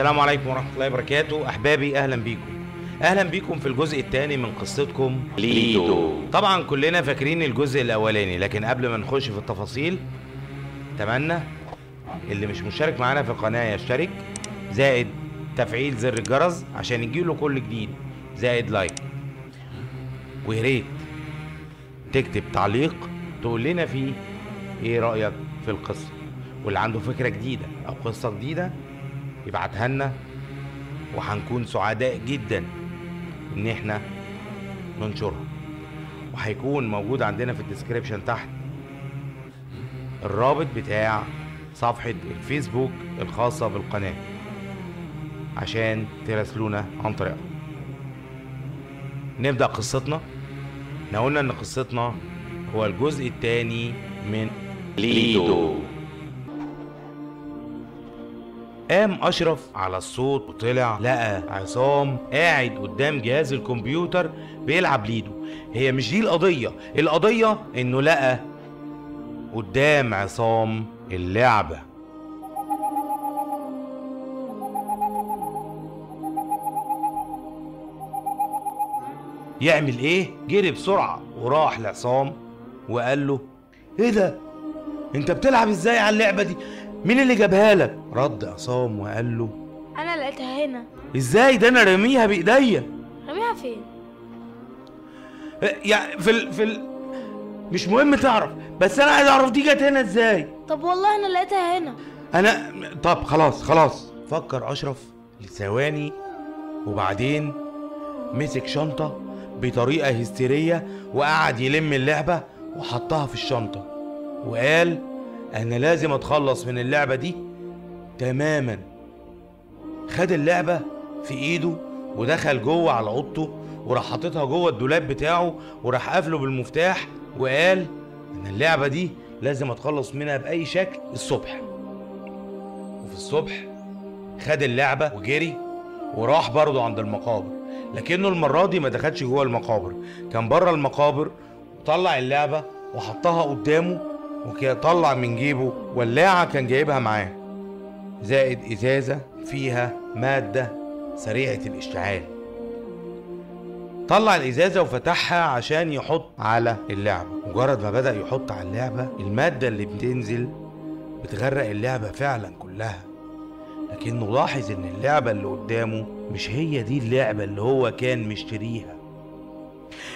السلام عليكم ورحمة الله وبركاته. أحبابي أهلا بيكم. أهلا بيكم في الجزء الثاني من قصتكم ليدو. طبعا كلنا فاكرين الجزء الأولاني لكن قبل ما نخش في التفاصيل أتمنى اللي مش مشترك معانا في القناة يشترك. زائد تفعيل زر الجرس عشان يجيله كل جديد. زائد لايك. ويا ريت تكتب تعليق تقول لنا فيه إيه رأيك في القصة واللي عنده فكرة جديدة أو قصة جديدة يبعتها لنا وهنكون سعداء جدا إن إحنا ننشرها. وهيكون موجود عندنا في الديسكريبشن تحت الرابط بتاع صفحة الفيسبوك الخاصة بالقناة عشان تراسلونا عن طريقها. نبدأ قصتنا. إحنا قلنا إن قصتنا هو الجزء الثاني من ليدو. قام أشرف على الصوت وطلع لقى عصام قاعد قدام جهاز الكمبيوتر بيلعب ليدو. هي مش دي القضية القضية إنه لقى قدام عصام اللعبة. يعمل إيه؟ جري بسرعة وراح لعصام وقال له إيه ده؟ أنت بتلعب إزاي على اللعبة دي؟ مين اللي جابها لك؟ رد عصام وقال له أنا لقيتها هنا. إزاي ده؟ أنا راميها بإيديا. رميها فين؟ يعني في ال... في ال... مش مهم تعرف بس أنا عايز أعرف دي جت هنا إزاي؟ طب والله أنا لقيتها هنا. أنا طب خلاص خلاص. فكر أشرف لثواني وبعدين مسك شنطة بطريقة هستيرية وقعد يلم اللعبة وحطها في الشنطة وقال أنا لازم أتخلص من اللعبة دي تماما. خد اللعبة في إيده ودخل جوه على أوضته وراح حاططها جوه الدولاب بتاعه وراح قافله بالمفتاح وقال إن اللعبة دي لازم أتخلص منها بأي شكل الصبح. وفي الصبح خد اللعبة وجري وراح برضه عند المقابر. لكنه المرة دي ما دخلش جوه المقابر كان بره المقابر وطلع اللعبة وحطها قدامه وطلع من جيبه ولاعة كان جايبها معاه. زائد إزازة فيها مادة سريعة الإشتعال. طلع الإزازة وفتحها عشان يحط على اللعبة. مجرد ما بدأ يحط على اللعبة المادة اللي بتنزل بتغرق اللعبة فعلا كلها. لكنه لاحظ إن اللعبة اللي قدامه مش هي دي اللعبة اللي هو كان مشتريها.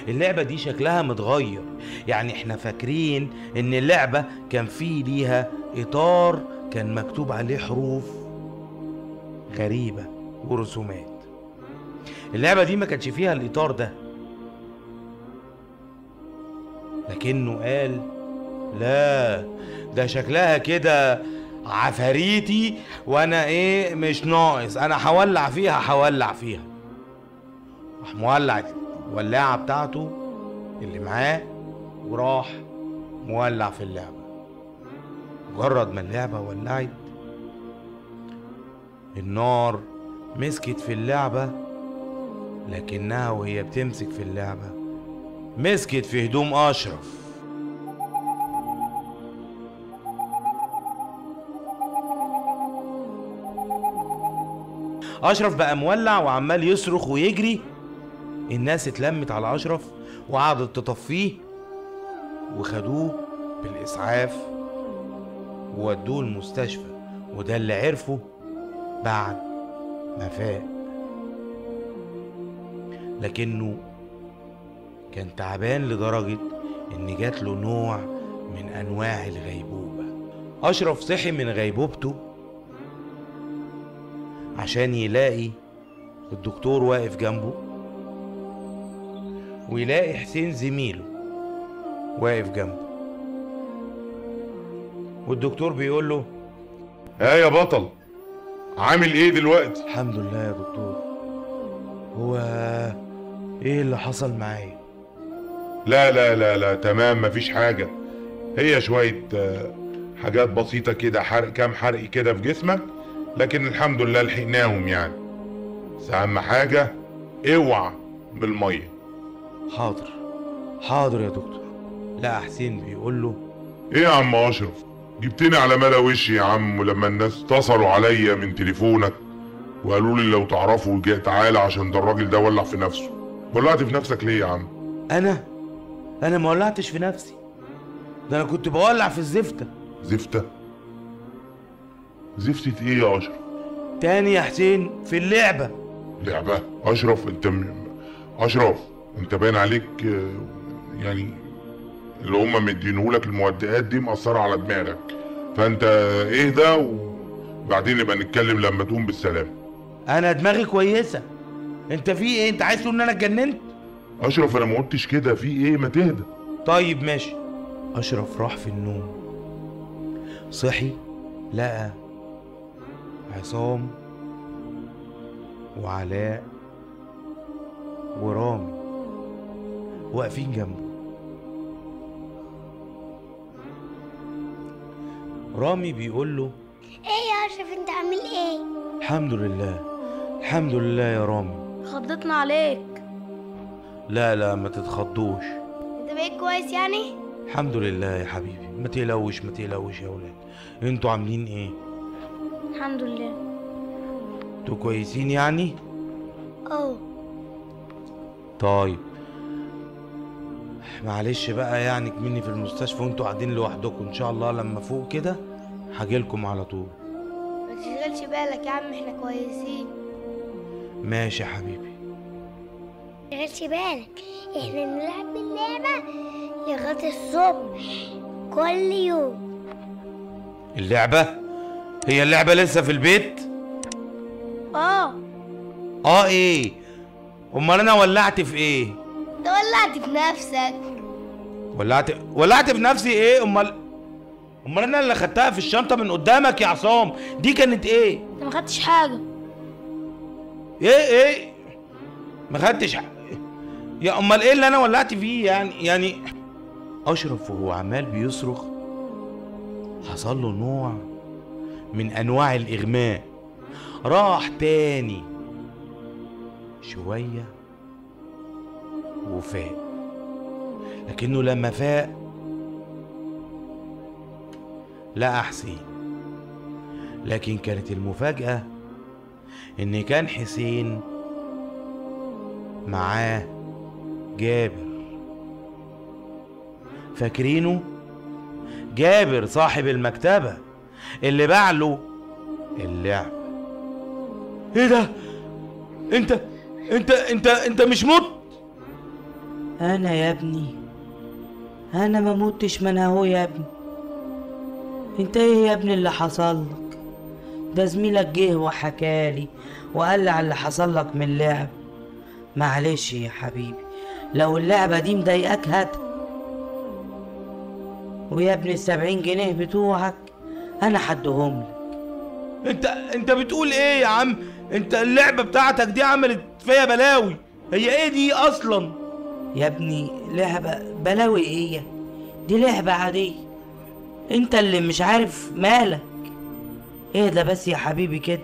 اللعبة دي شكلها متغير. يعني إحنا فاكرين ان اللعبة كان فيه ليها إطار كان مكتوب عليه حروف غريبة ورسومات. اللعبة دي ما كانش فيها الإطار ده. لكنه قال لا ده شكلها كده عفاريتي وأنا إيه مش ناقص. أنا هولع فيها هولع فيها. راح مولع الولاعة بتاعته اللي معاه وراح مولع في اللعبة. مجرد ما اللعبة ولعت النار مسكت في اللعبة لكنها وهي بتمسك في اللعبة مسكت في هدوم أشرف. أشرف بقى مولع وعمال يصرخ ويجري الناس اتلمت على أشرف وقعدت تطفيه وخدوه بالإسعاف وودوه المستشفى وده اللي عرفه بعد ما فاق. لكنه كان تعبان لدرجة إن جات له نوع من أنواع الغيبوبة. أشرف صحي من غيبوبته عشان يلاقي الدكتور واقف جنبه. ويلاقي حسين زميله واقف جنبه. والدكتور بيقول له ها يا بطل عامل إيه دلوقتي؟ الحمد لله يا دكتور. هو إيه اللي حصل معايا؟ لا لا لا لا تمام مفيش حاجة. هي شوية آه، حاجات بسيطة كده حرق كام حرق كده في جسمك لكن الحمد لله لحقناهم يعني. بس أهم حاجة اوعى بالمية. حاضر. حاضر يا دكتور. لا حسين بيقول له إيه يا عم أشرف؟ جبتني على ملا وشي يا عم ولما الناس اتصلوا عليا من تليفونك وقالوا لي لو تعرفوا جاي تعالى عشان ده الراجل ده ولع في نفسه. ولعت في نفسك ليه يا عم؟ أنا؟ أنا ما ولعتش في نفسي. ده أنا كنت بولع في الزفته. زفتة؟ زفتة إيه يا أشرف؟ تاني يا حسين في اللعبة. لعبة؟ أشرف أنت م... أشرف انت باين عليك يعني اللي هم مدينهولك المهدئات دي مأثرة على دماغك. فانت اهدى وبعدين نبقى نتكلم لما تقوم بالسلامة أنا دماغي كويسة. أنت في إيه؟ أنت عايز تقول إن أنا اتجننت؟ أشرف أنا ما قلتش كده. في إيه؟ ما تهدى. طيب ماشي. أشرف راح في النوم. صحي لقى عصام وعلاء ورامي. واقفين جنبه. رامي بيقول له إيه يا اشرف انت عامل إيه؟ الحمد لله. الحمد لله يا رامي. خضتنا عليك. لا لا ما تتخضوش. انت بقيت كويس يعني؟ الحمد لله يا حبيبي. ما تقلقوش ما تقلقوش يا ولاد. أنتوا عاملين إيه؟ الحمد لله. أنتوا كويسين يعني؟ آه. طيب. معلش بقى يعني كمني في المستشفى وانتوا قاعدين لوحدكم. إن شاء الله لما فوق كده هجيلكم على طول. ما تشغلش بالك يا عم إحنا كويسين. ماشي يا حبيبي. ما تشغلش بالك إحنا نلعب اللعبة لغاية الصبح كل يوم. اللعبة؟ هي اللعبة لسه في البيت؟ آه. آه إيه؟ أمال أنا ولعت في إيه؟ أنت ولعت في نفسك. ولعت ولعت في نفسي إيه؟ أمال أمال أنا اللي خدتها في الشنطة من قدامك يا عصام. دي كانت إيه؟ أنت ما خدتش حاجة. إيه إيه؟ ما خدتش حق. يا أمال إيه اللي أنا ولعت فيه يعني؟ يعني أشرف وهو عمال بيصرخ حصل له نوع من أنواع الإغماء. راح تاني شوية وفاق لكنه لما فاق لقى حسين لكن كانت المفاجأة إن كان حسين معاه جابر. فاكرينه؟ جابر صاحب المكتبة اللي باع له اللعب. إيه ده؟ أنت أنت أنت أنت مش مت؟ أنا يا ابني أنا ما متش ما أنا أهو يا ابني. انت إيه يا ابني اللي حصل لك. ده زميلك جه وحكالي وقال لي على اللي حصل لك من اللعب. معلش يا حبيبي لو اللعبة دي مضايقاك هاتها ويا ابني السبعين جنيه بتوعك أنا حدهم لك. انت انت بتقول إيه يا عم؟ انت اللعبة بتاعتك دي عملت فيا بلاوي. هي إيه دي أصلا؟ يا ابني لعبة بلاوي إيه دي لعبة عادية. انت اللي مش عارف مالك. اهدى بس يا حبيبي كده.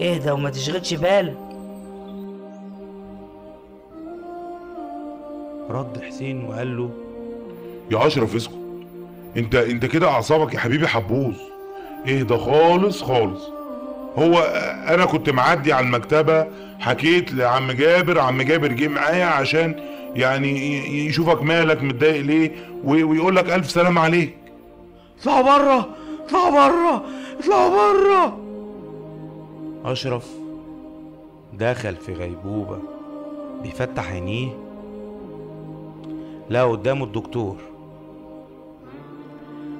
اهدى وما تشغلش بالك. رد حسين وقال له يا اشرف اسكت انت انت كده اعصابك يا حبيبي حبوظ. اهدى خالص خالص. هو أنا كنت معدي على المكتبة حكيت لعم جابر عم جابر جه معايا عشان يعني يشوفك مالك متضايق ليه ويقول لك ألف سلام عليك. اطلعوا بره اطلعوا بره اطلعوا بره. أشرف دخل في غيبوبة بيفتح عينيه لقى قدامه الدكتور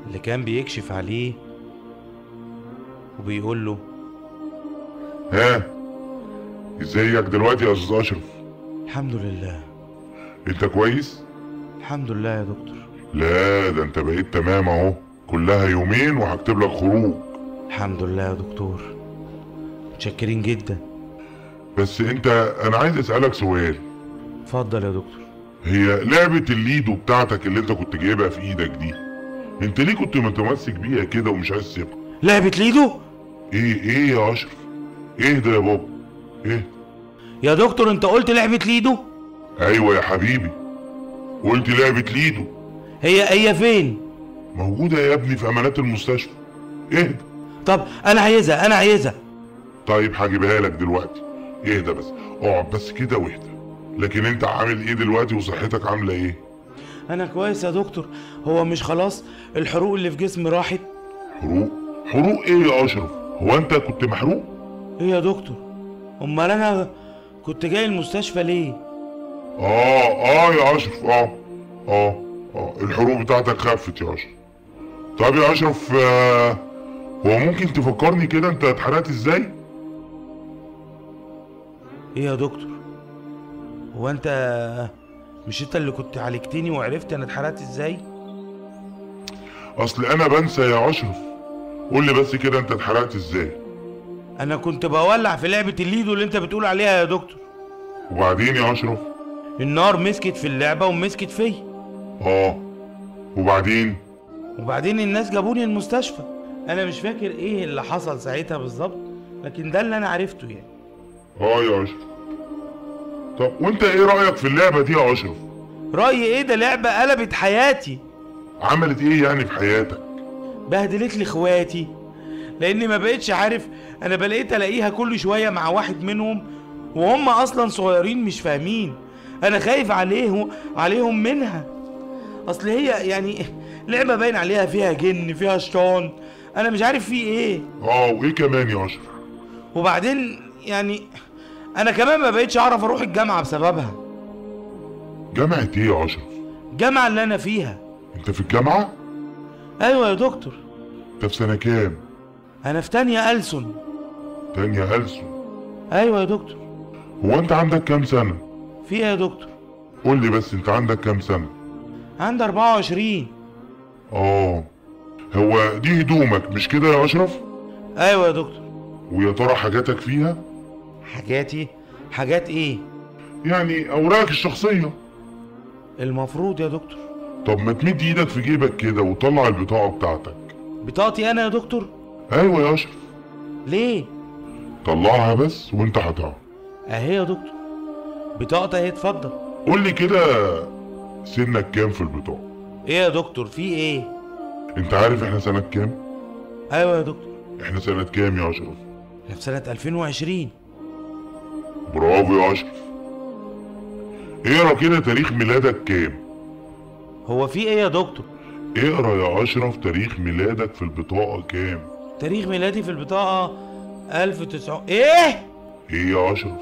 اللي كان بيكشف عليه وبيقول له ها؟ إزيك دلوقتي يا أستاذ أشرف؟ الحمد لله. انت كويس؟ الحمد لله يا دكتور. لا ده انت بقيت تمام اهو. كلها يومين وهكتب لك خروج. الحمد لله يا دكتور. متشكرين جدا. بس انت أنا عايز اسألك سؤال. اتفضل يا دكتور. هي لعبة الليدو بتاعتك اللي انت كنت جايبها في إيدك دي انت ليه كنت متمسك بيها كده ومش عايز تسيبها؟ لعبة ليدو؟ إيه إيه يا اشرف إيه ده يا بابا؟ إيه؟ يا دكتور انت قلت لعبة ليدو؟ أيوه يا حبيبي. قلت لعبة ليدو. هي هي فين؟ موجودة يا ابني في أمانات المستشفى. اهدى. طب أنا عايزها أنا عايزها. طيب هجيبها لك دلوقتي. اهدى بس اقعد بس كده واهدى. لكن أنت عامل إيه دلوقتي وصحتك عاملة إيه؟ أنا كويس يا دكتور. هو مش خلاص؟ الحروق اللي في جسمي راحت. حروق؟ حروق إيه يا أشرف؟ هو أنت كنت محروق؟ إيه يا دكتور؟ أمال أنا كنت جاي المستشفى ليه؟ آه آه يا أشرف آه آه آه الحروق بتاعتك خفت يا أشرف. طب يا أشرف آه هو ممكن تفكرني كده أنت اتحرقت إزاي؟ إيه يا دكتور؟ هو أنت مش أنت اللي كنت عالجتني وعرفت أنا اتحرقت إزاي؟ أصل أنا بنسى يا أشرف. قول لي بس كده أنت اتحرقت إزاي؟ أنا كنت بولع في لعبة الليدو اللي أنت بتقول عليها يا دكتور. وبعدين يا أشرف؟ النار مسكت في اللعبة ومسكت فيا. آه وبعدين؟ وبعدين الناس جابوني المستشفى. أنا مش فاكر إيه اللي حصل ساعتها بالظبط لكن ده اللي أنا عرفته يعني. آه يا اشرف طب وأنت إيه رأيك في اللعبة دي يا اشرف رأيي إيه؟ ده لعبة قلبت حياتي. عملت إيه يعني في حياتك؟ بهدلت لي إخواتي. لأني ما بقتش عارف أنا بقيت ألاقيها كل شوية مع واحد منهم وهم أصلا صغيرين مش فاهمين. أنا خايف عليهم عليهم منها. أصل هي يعني لعبة باين عليها فيها جن فيها شيطان أنا مش عارف في إيه. آه وايه كمان يا اشرف وبعدين يعني أنا كمان ما بقتش أعرف أروح الجامعة بسببها. جامعة إيه يا اشرف الجامعة اللي أنا فيها. أنت في الجامعة؟ أيوه يا دكتور. انت في سنة كام؟ أنا في تانية ألسن. تانية ألسن؟ أيوه يا دكتور. هو أنت عندك كام سنة؟ في إيه يا دكتور؟ قول لي بس أنت عندك كام سنة؟ عندي 24 آه هو دي هدومك مش كده يا أشرف؟ أيوه يا دكتور. ويا ترى حاجاتك فيها؟ حاجاتي؟ حاجات إيه؟ يعني أوراقك الشخصية. المفروض يا دكتور. طب ما تمد إيدك في جيبك كده وطلع البطاقة بتاعتك. بطاقتي أنا يا دكتور؟ أيوه يا أشرف. ليه؟ طلعها بس وأنت هتعرف. أهي يا دكتور. بطاقتي اهي اتفضل. قول لي كده سنك كام في البطاقة؟ إيه يا دكتور في إيه؟ انت عارف إحنا سنة كام؟ أيوه يا دكتور. إحنا سنة كام يا اشرف إحنا في سنة 2020 برافو يا اشرف اقرأ كده تاريخ ميلادك كام؟ هو في إيه يا دكتور؟ اقرأ يا اشرف تاريخ ميلادك في البطاقة كام؟ تاريخ ميلادي في البطاقة 1900 إيه؟ إيه يا اشرف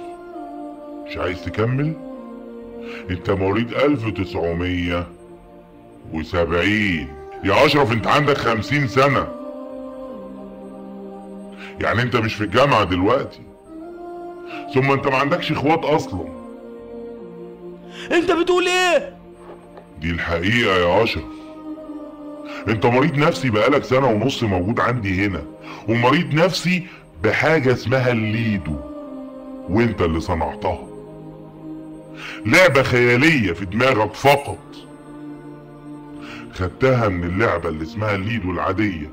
مش عايز تكمل؟ انت مواليد 1970 يا أشرف انت عندك 50 سنة. يعني انت مش في الجامعة دلوقتي. ثم انت ما عندكش اخوات أصلا. انت بتقول إيه؟ دي الحقيقة يا أشرف. انت مريض نفسي بقالك سنة ونص موجود عندي هنا. ومريض نفسي بحاجة اسمها الليدو. وانت اللي صنعتها. لعبة خيالية في دماغك فقط. خدتها من اللعبة اللي اسمها الليدو العادية.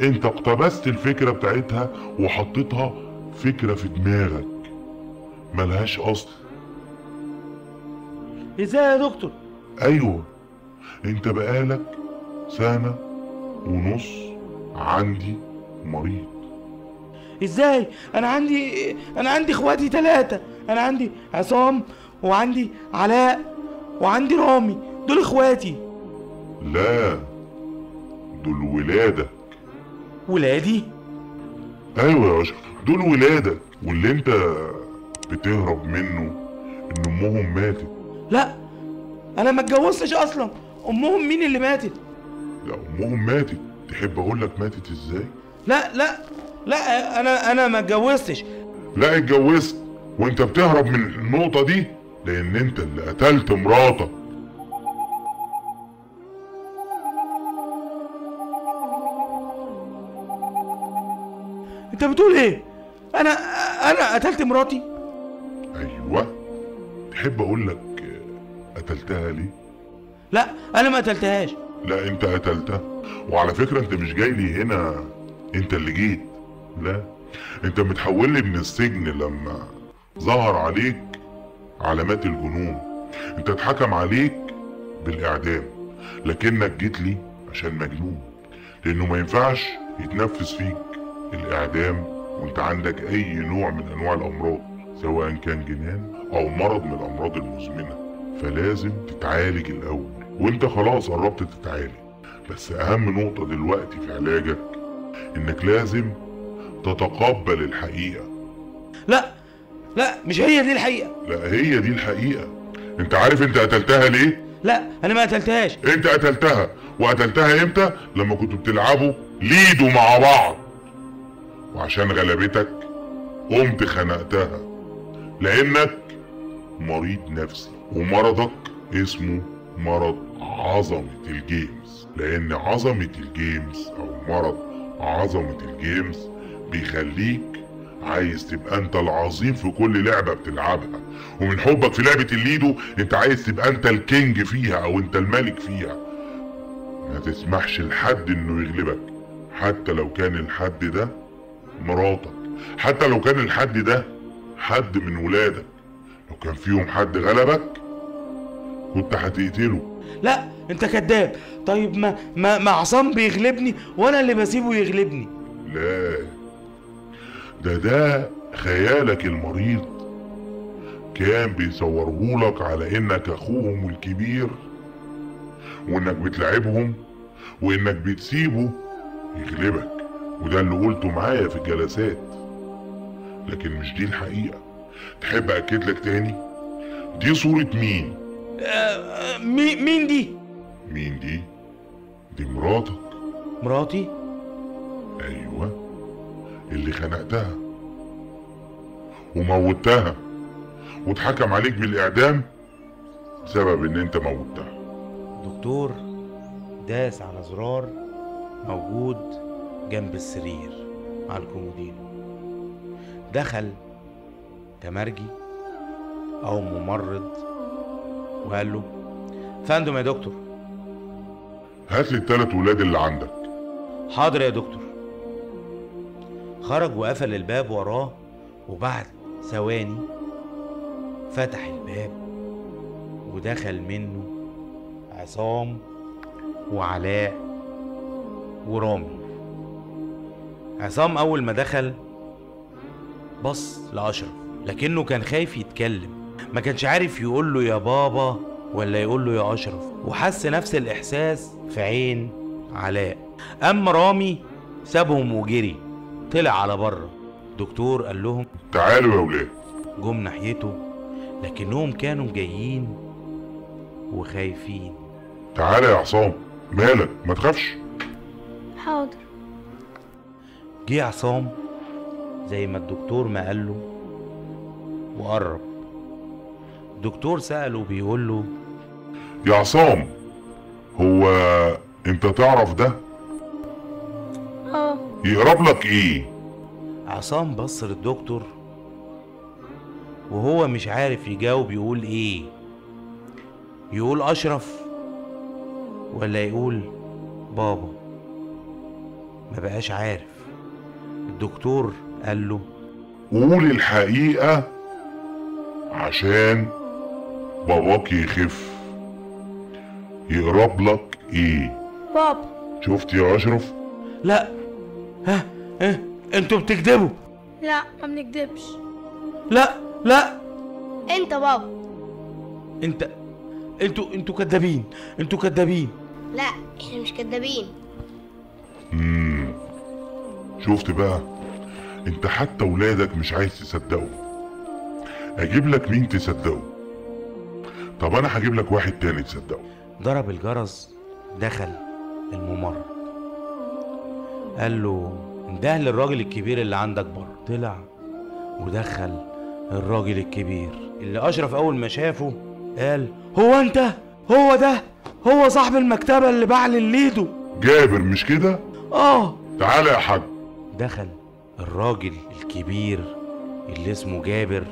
انت اقتبست الفكرة بتاعتها وحطيتها فكرة في دماغك. ملهاش أصل. إزاي يا دكتور؟ أيوه. انت بقالك سنة ونص عندي مريض. إزاي؟ أنا عندي أنا عندي إخواتي ثلاثة أنا عندي عصام وعندي علاء وعندي رامي دول إخواتي. لا دول ولادك. ولادي؟ أيوه يا اشرف دول ولادك. واللي أنت بتهرب منه إن أمهم ماتت. لا أنا ما اتجوزتش أصلا. أمهم مين اللي ماتت؟ لا أمهم ماتت. تحب أقول لك ماتت إزاي؟ لا لا لا أنا أنا ما اتجوزتش. لا اتجوزت. وأنت بتهرب من النقطة دي؟ لأن انت اللي قتلت مراتك. انت بتقول إيه؟ أنا أنا قتلت مراتي؟ أيوه. تحب أقول لك قتلتها ليه؟ لا أنا ما قتلتهاش. لا انت قتلتها. وعلى فكرة انت مش جاي لي هنا انت اللي جيت. لا انت متحول لي من السجن لما ظهر عليك علامات الجنون انت اتحكم عليك بالإعدام لكنك جيت لي عشان مجنون لأنه ما ينفعش يتنفذ فيك الإعدام وانت عندك أي نوع من أنواع الأمراض سواء كان جنان أو مرض من الأمراض المزمنة. فلازم تتعالج الأول وانت خلاص قربت تتعالج. بس أهم نقطة دلوقتي في علاجك إنك لازم تتقبل الحقيقة. لا لا مش هي دي الحقيقة. لا هي دي الحقيقة. انت عارف انت قتلتها ليه؟ لا أنا ما قتلتهاش. انت قتلتها. وقتلتها إمتى؟ لما كنتوا بتلعبوا ليدو مع بعض. وعشان غلبتك قمت خنقتها. لأنك مريض نفسي. ومرضك اسمه مرض عظمة ال games. لأن عظمة ال games أو مرض عظمة ال games بيخليك عايز تبقى انت العظيم في كل لعبة بتلعبها. ومن حبك في لعبة الليدو انت عايز تبقى انت ال king فيها أو انت الملك فيها. ما تسمحش لحد انه يغلبك. حتى لو كان الحد ده مراتك. حتى لو كان الحد ده حد من ولادك. لو كان فيهم حد غلبك كنت هتقتله. لا انت كذاب. طيب ما ما ما عصام بيغلبني وأنا اللي بسيبه يغلبني. لا. ده ده خيالك المريض. كان بيصورهولك على إنك أخوهم الكبير وإنك بتلعبهم وإنك بتسيبه يغلبك. وده اللي قلته معايا في الجلسات. لكن مش دي الحقيقة. تحب أكد لك تاني؟ دي صورة مين؟ آه، مين مين دي؟ مين دي؟ دي مراتك. مراتي؟ أيوه. اللي خنقتها وموتها واتحكم عليك بالإعدام بسبب إن أنت موتها. دكتور داس على زرار موجود جنب السرير على الكومودينو دخل تمرجي أو ممرض وقال له فندم يا دكتور. هات لي التلات ولاد اللي عندك. حاضر يا دكتور. خرج وقفل الباب وراه وبعد ثواني فتح الباب ودخل منه عصام وعلاء ورامي. عصام أول ما دخل بص لأشرف لكنه كان خايف يتكلم. ما كانش عارف يقول له يا بابا ولا يقول له يا أشرف وحس نفس الإحساس في عين علاء. أما رامي سابهم وجري. طلع على بره. دكتور قال لهم تعالوا يا ولاد. جم ناحيته لكنهم كانوا جايين وخايفين. تعالى يا عصام مالك؟ ما تخافش. حاضر. جه عصام زي ما الدكتور ما قال له وقرب. الدكتور سأله بيقول له يا عصام هو انت تعرف ده؟ يقرب لك إيه؟ عصام بص للدكتور وهو مش عارف يجاوب يقول إيه. يقول أشرف ولا يقول بابا؟ ما بقاش عارف. الدكتور قال له قول الحقيقة عشان باباك يخف. يقرب لك إيه؟ بابا. شفت يا أشرف؟ لا ها؟ ها أنتوا بتكذبوا. لا ما بنكدبش لا لا. انت بابا انت أنتوا أنتوا كدابين أنتوا كدابين لا إحنا مش كدابين مم. شفت بقى؟ انت حتى ولادك مش عايز تصدقه. أجيب لك مين تصدقه؟ طب أنا هجيب لك واحد تاني تصدقه. ضرب الجرس دخل الممرض قال له انده للراجل الكبير اللي عندك بره. طلع ودخل الراجل الكبير. اللي أشرف أول ما شافه قال هو أنت؟ هو ده؟ هو صاحب المكتبة اللي باع لليدو. جابر مش كده؟ آه. تعالى يا حاج. دخل الراجل الكبير اللي اسمه جابر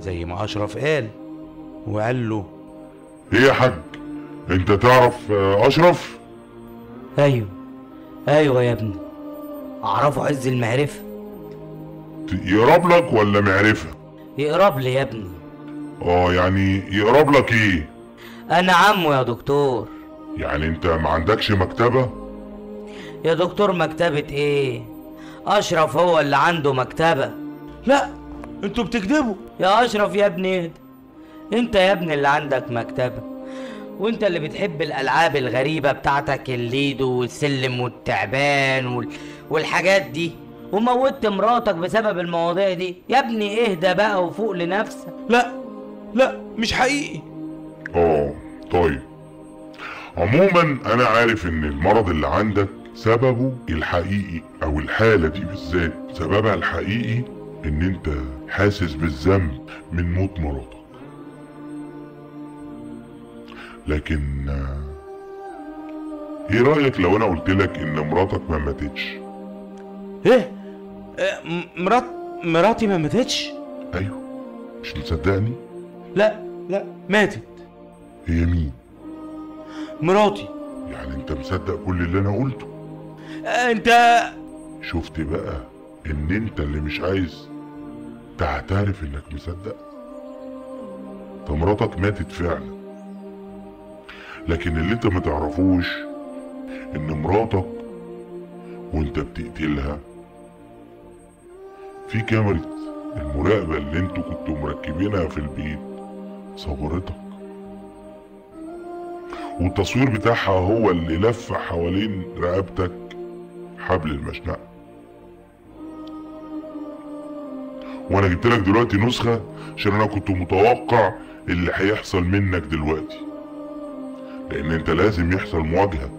زي ما أشرف قال وقال له إيه يا حاج؟ أنت تعرف أشرف؟ أيوه. أيوه يا ابني. أعرفه عز المعرفة. ت- يقرب لك ولا معرفة؟ يقرب لي يا ابني. آه يعني يقرب لك إيه؟ أنا عمه يا دكتور. يعني أنت ما عندكش مكتبة؟ يا دكتور مكتبة إيه؟ أشرف هو اللي عنده مكتبة. لا أنتوا بتكذبوا. يا أشرف يا ابني. اهدى أنت يا ابني اللي عندك مكتبة. وانت اللي بتحب الألعاب الغريبة بتاعتك الليدو والسلم والتعبان وال... والحاجات دي. وموتت مراتك بسبب المواضيع دي. يا ابني اهدى بقى وفوق لنفسك. لا لا مش حقيقي. آه طيب. عموما أنا عارف إن المرض اللي عندك سببه الحقيقي أو الحالة دي بالذات. سببها الحقيقي إن أنت حاسس بالذنب من موت مراتك. لكن آه، إيه رأيك لو أنا قلت لك ان مراتك ما ماتتش؟ إيه؟ آه، مرات مراتي ما ماتتش؟ أيوه. مش مصدقني؟ لا لا ماتت. هي مين؟ مراتي. يعني انت مصدق كل اللي أنا قلته؟ آه، انت شفت بقى ان انت اللي مش عايز تعترف انك مصدق؟ طب مراتك ماتت فعلا. لكن اللي انت ما تعرفوش ان مراتك وانت بتقتلها في كاميرا المراقبة اللي أنتوا كنتوا مركبينها في البيت صورتك. والتصوير بتاعها هو اللي لف حوالين رقبتك حبل المشنقة. وأنا جبت لك دلوقتي نسخة عشان أنا كنت متوقع اللي هيحصل منك دلوقتي. لأن أنت لازم يحصل مواجهة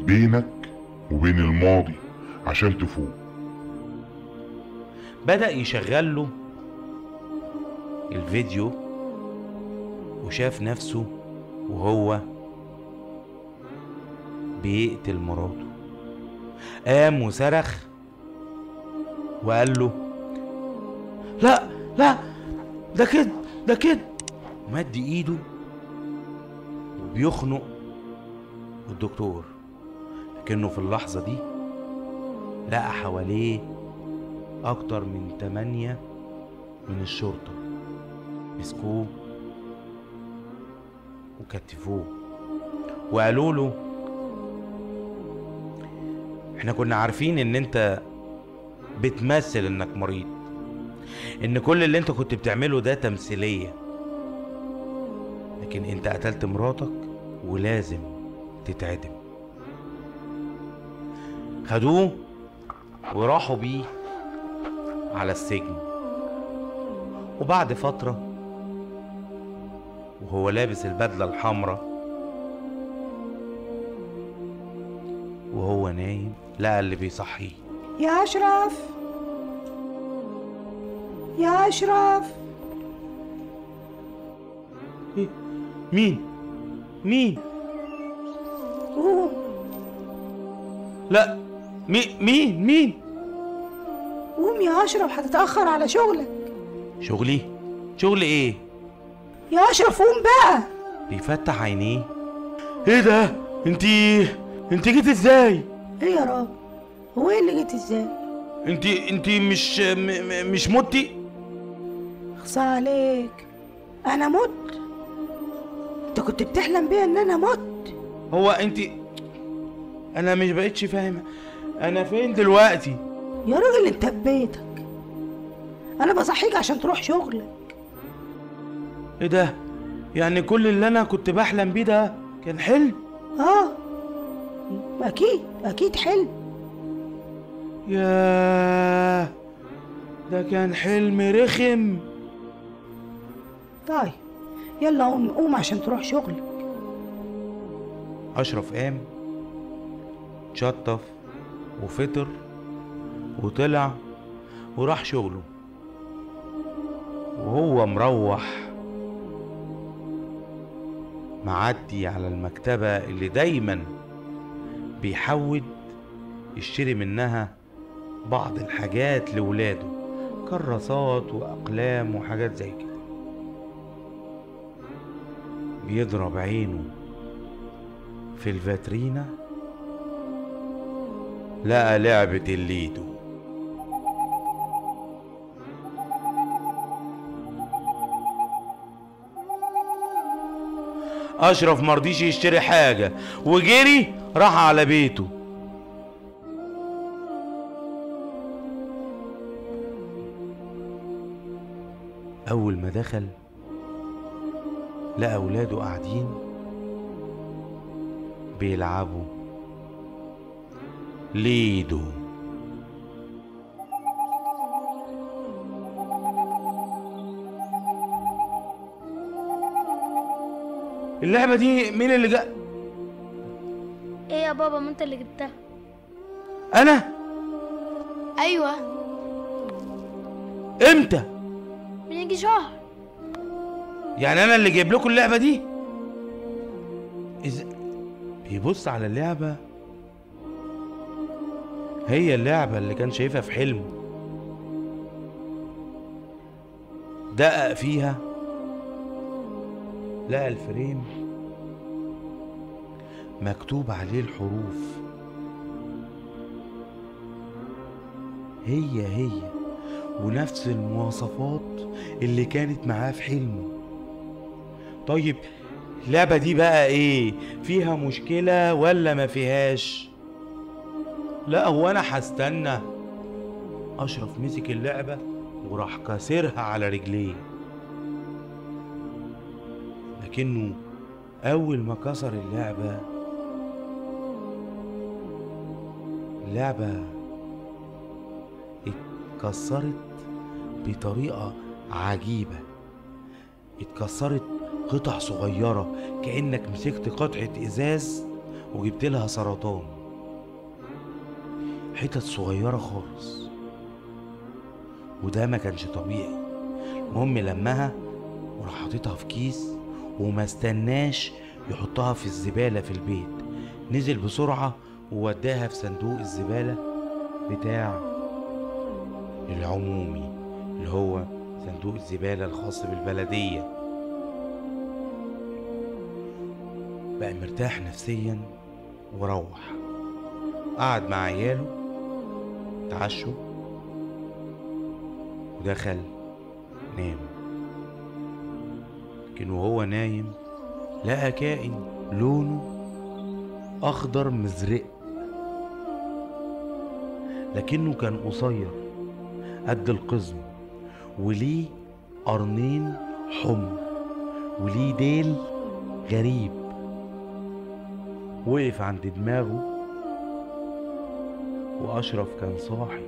بينك وبين الماضي عشان تفوق. بدأ يشغل له الفيديو وشاف نفسه وهو بيقتل مراته. قام وصرخ وقال له لا لا ده كده ده كده. مد إيده وبيخنق الدكتور. لكنه في اللحظة دي لقى حواليه أكتر من تمانية من الشرطة. مسكوه وكتفوه وقالوا له إحنا كنا عارفين إن أنت بتمثل إنك مريض إن كل اللي أنت كنت بتعمله ده تمثيلية لكن أنت قتلت مراتك ولازم تتعدم. خدوه وراحوا بيه على السجن. وبعد فترة وهو لابس البدلة الحمراء وهو نايم لقى اللي بيصحيه. يا أشرف! يا أشرف! إيه؟ مين؟ مين؟ لا مين مين مين؟ قوم يا أشرف هتتأخر على شغلك. شغلي؟ شغل إيه؟ يا أشرف قوم بقى. بيفتح عينيه. إيه ده؟ إنتي إنتي جيت إزاي؟ إيه يا راجل هو إيه اللي جيت إزاي؟ إنتي إنتي مش م م مش متي؟ اخصى عليك. أنا مت. أنت كنت بتحلم بيا إن أنا مت. هو إنتي أنا مش بقتش فاهم أنا فين دلوقتي؟ يا راجل أنت في بيتك. أنا بصحيك عشان تروح شغلك. إيه ده؟ يعني كل اللي أنا كنت بحلم بيه ده كان حلم؟ آه. أكيد أكيد حلم. ياه ده كان حلم رخم. طيب يلا قوم قوم عشان تروح شغلك. أشرف قام شطف وفطر وطلع وراح شغله. وهو مروح معدي على المكتبة اللي دايما بيحود يشتري منها بعض الحاجات لولاده كراسات وأقلام وحاجات زي كده. بيضرب عينه في الفاترينا لقى لعبة الليدو. أشرف مرضيش يشتري حاجة وجري راح على بيته. أول ما دخل لقى أولاده قاعدين بيلعبوا. ليدو. اللعبة دي مين اللي جا إيه يا بابا ما انت اللي جبتها. أنا؟ أيوه. إمتى؟ من يجي شهر. يعني أنا اللي جايب لكم اللعبة دي؟ إز... بيبص على اللعبة هي اللعبة اللي كان شايفها في حلمه دقق فيها لقى الفريم مكتوب عليه الحروف. هي هي ونفس المواصفات اللي كانت معاه في حلمه. طيب اللعبة دي بقى إيه؟ فيها مشكلة ولا ما فيهاش؟ لا هو أنا هستنى. أشرف مسك اللعبة وراح كاسرها على رجليه. لكنه أول ما كسر اللعبة اللعبة اتكسرت بطريقة عجيبة. اتكسرت قطع صغيرة كأنك مسكت قطعة إزاز وجبت لها سرطان. حتت صغيرة خالص. وده ما كانش طبيعي. المهم لمها وراح حاططها في كيس وما استناش يحطها في الزبالة في البيت. نزل بسرعة ووداها في صندوق الزبالة بتاع العمومي اللي هو صندوق الزبالة الخاص بالبلدية. بقى مرتاح نفسيا وروح. قعد مع عياله اتعشوا ودخل نام. لكن وهو نايم لقى كائن لونه أخضر مزرق. لكنه كان قصير قد القزم وليه قرنين حمر وليه ديل غريب. وقف عند دماغه وأشرف كان صاحي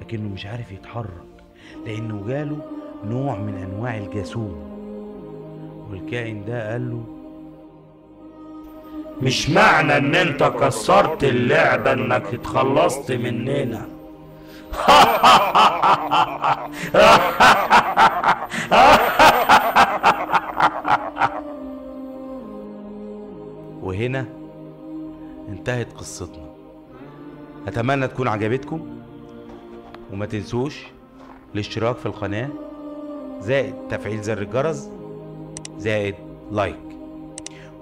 لكنه مش عارف يتحرك لأنه جاله نوع من أنواع الجاسوم. والكائن ده قال له مش معنى إن أنت كسرت اللعبة إنك اتخلصت مننا. وهنا انتهت قصتنا. أتمنى تكون عجبتكم. وما تنسوش الاشتراك في القناة زائد تفعيل زر الجرس زائد لايك.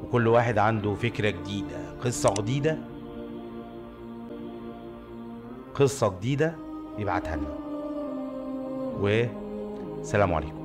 وكل واحد عنده فكرة جديدة قصة جديدة. قصة جديدة يبعتها لنا. وسلام عليكم.